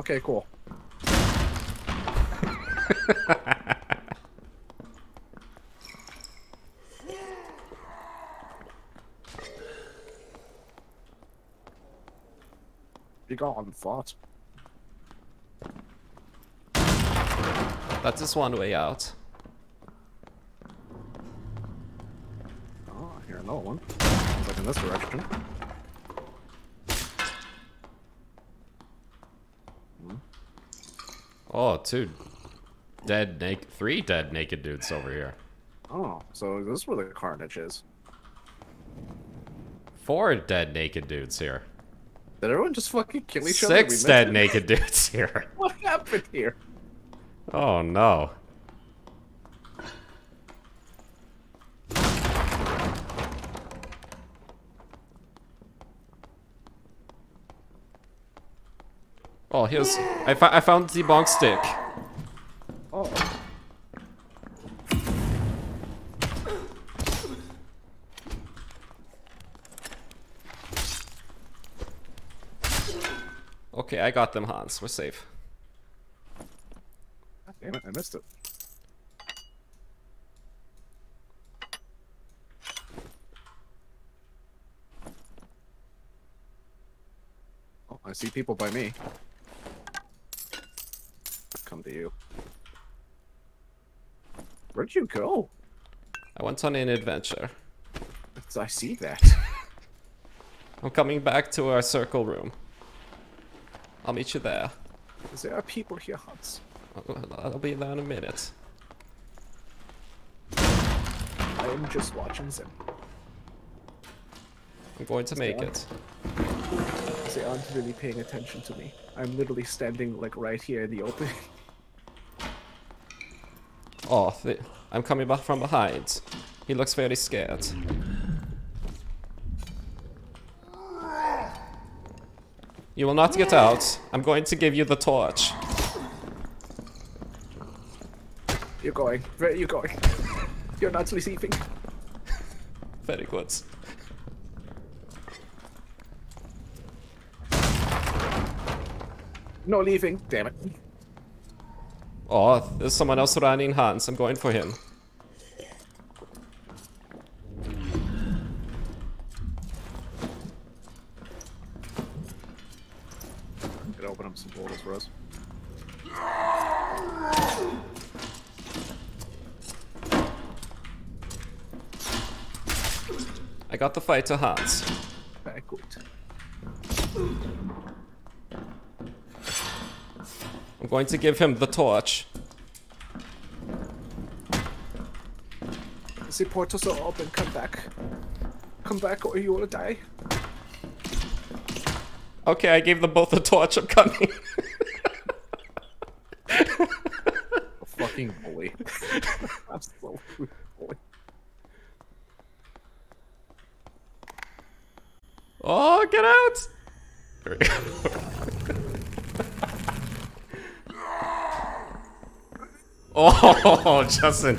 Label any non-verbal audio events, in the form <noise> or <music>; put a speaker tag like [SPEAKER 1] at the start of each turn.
[SPEAKER 1] okay, cool. <laughs> Be gone, thought.
[SPEAKER 2] That is just one way out.
[SPEAKER 1] Oh, I hear another one. Sounds like in this direction.
[SPEAKER 2] Oh, two dead naked, three dead naked dudes over here.
[SPEAKER 1] Oh, so this is where the carnage is.
[SPEAKER 2] Four dead naked dudes here.
[SPEAKER 1] Did everyone just fucking kill each other?
[SPEAKER 2] Six dead naked <laughs> dudes here.
[SPEAKER 1] What happened here?
[SPEAKER 2] Oh no. Oh, here's I, I found the bonk stick.
[SPEAKER 1] Oh.
[SPEAKER 2] Okay, I got them, Hans. We're safe.
[SPEAKER 1] Damn it, I missed it. Oh, I see people by me. To you. Where'd you go?
[SPEAKER 2] I went on an adventure.
[SPEAKER 1] I see that. <laughs>
[SPEAKER 2] I'm coming back to our circle room. I'll meet you there.
[SPEAKER 1] There are people here, Hans.
[SPEAKER 2] I'll, I'll be there in a minute.
[SPEAKER 1] I am just watching them.
[SPEAKER 2] I'm going to make it.
[SPEAKER 1] They aren't really paying attention to me. I'm literally standing like right here in the open. <laughs>
[SPEAKER 2] Oh, I'm coming back from behind. He looks very scared. You will not get out. I'm going to give you the torch.
[SPEAKER 1] You're going. Where are you going? You're not receiving.
[SPEAKER 2] Very good.
[SPEAKER 1] No leaving. Damn it.
[SPEAKER 2] Oh, there's someone else running Hans. I'm going for him.
[SPEAKER 1] Could open up some portals for us.
[SPEAKER 2] I got the fight to Hans.
[SPEAKER 1] Very good.
[SPEAKER 2] I'm going to give him the torch.
[SPEAKER 1] The portals are open. Come back. Come back or you will die.
[SPEAKER 2] Okay, I gave them both the torch. I'm coming.
[SPEAKER 1] A <laughs> fucking bully. <laughs> Absolute bully.
[SPEAKER 2] oh, get out! <laughs> There we go. Oh, just in time.